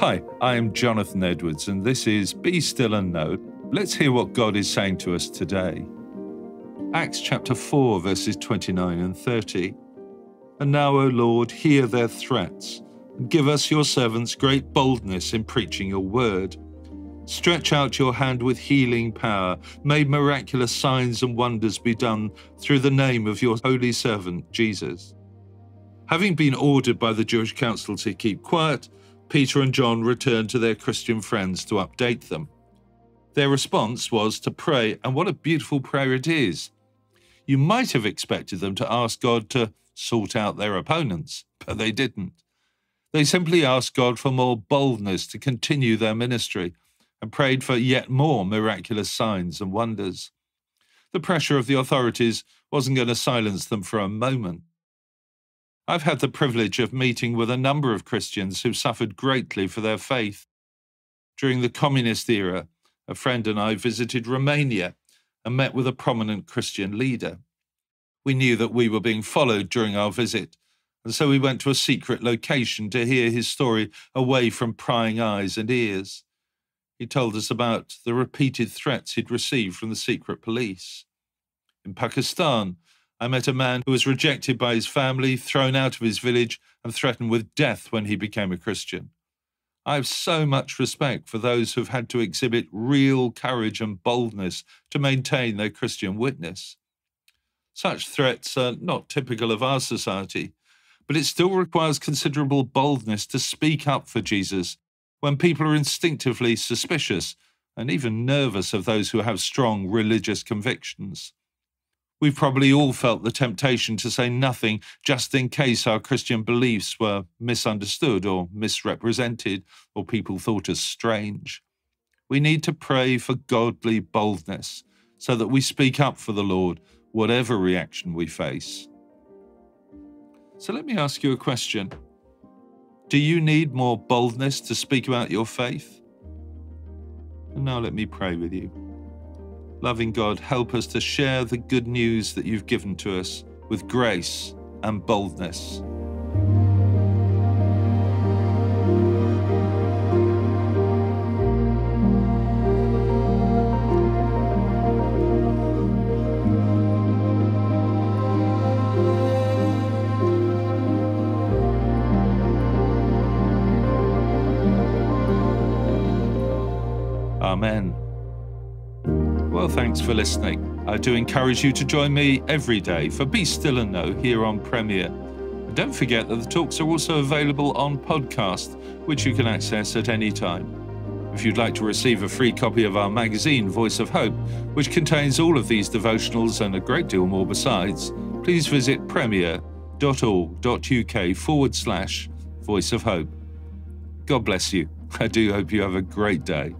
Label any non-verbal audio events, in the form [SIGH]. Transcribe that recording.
Hi, I am Jonathan Edwards, and this is Be Still and Know. Let's hear what God is saying to us today. Acts chapter 4, verses 29 and 30. And now, O Lord, hear their threats, and give us, your servants, great boldness in preaching your word. Stretch out your hand with healing power. May miraculous signs and wonders be done through the name of your holy servant, Jesus. Having been ordered by the Jewish council to keep quiet, Peter and John returned to their Christian friends to update them. Their response was to pray, and what a beautiful prayer it is. You might have expected them to ask God to sort out their opponents, but they didn't. They simply asked God for more boldness to continue their ministry and prayed for yet more miraculous signs and wonders. The pressure of the authorities wasn't going to silence them for a moment. I've had the privilege of meeting with a number of Christians who suffered greatly for their faith. During the communist era, a friend and I visited Romania and met with a prominent Christian leader. We knew that we were being followed during our visit, and so we went to a secret location to hear his story away from prying eyes and ears. He told us about the repeated threats he'd received from the secret police. In Pakistan, I met a man who was rejected by his family, thrown out of his village, and threatened with death when he became a Christian. I have so much respect for those who've had to exhibit real courage and boldness to maintain their Christian witness. Such threats are not typical of our society, but it still requires considerable boldness to speak up for Jesus when people are instinctively suspicious and even nervous of those who have strong religious convictions. We've probably all felt the temptation to say nothing just in case our Christian beliefs were misunderstood or misrepresented or people thought us strange. We need to pray for godly boldness so that we speak up for the Lord, whatever reaction we face. So let me ask you a question Do you need more boldness to speak about your faith? And now let me pray with you. Loving God, help us to share the good news that you've given to us with grace and boldness. Amen. Well, thanks for listening. I do encourage you to join me every day for Be Still and Know here on Premier. And don't forget that the talks are also available on podcast, which you can access at any time. If you'd like to receive a free copy of our magazine, Voice of Hope, which contains all of these devotionals and a great deal more besides, please visit premier.org.uk forward slash Voice of Hope. God bless you. [LAUGHS] I do hope you have a great day.